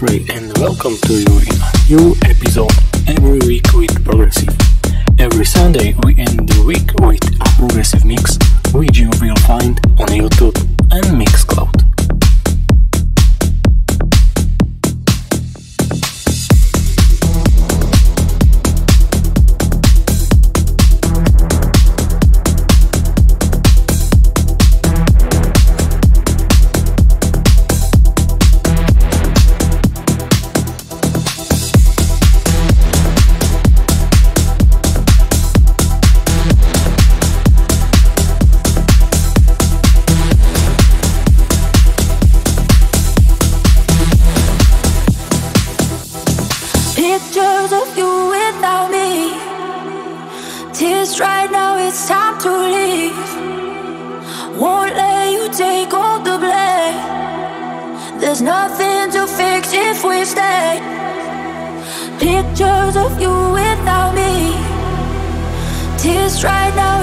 And welcome to you in a new episode every week with Progressive. Every Sunday we end the week with a Progressive mix which you will find on YouTube and Mixcloud.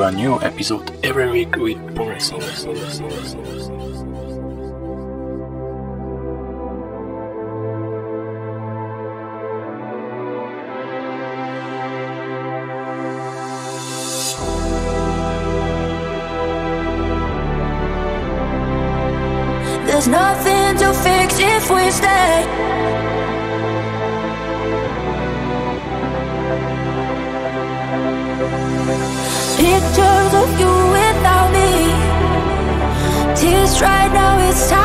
a new episode every week with Progressive. Pictures of you without me. Tears right now, it's time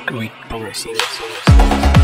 every week with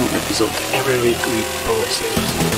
new episode every week with Progressive.